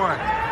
one.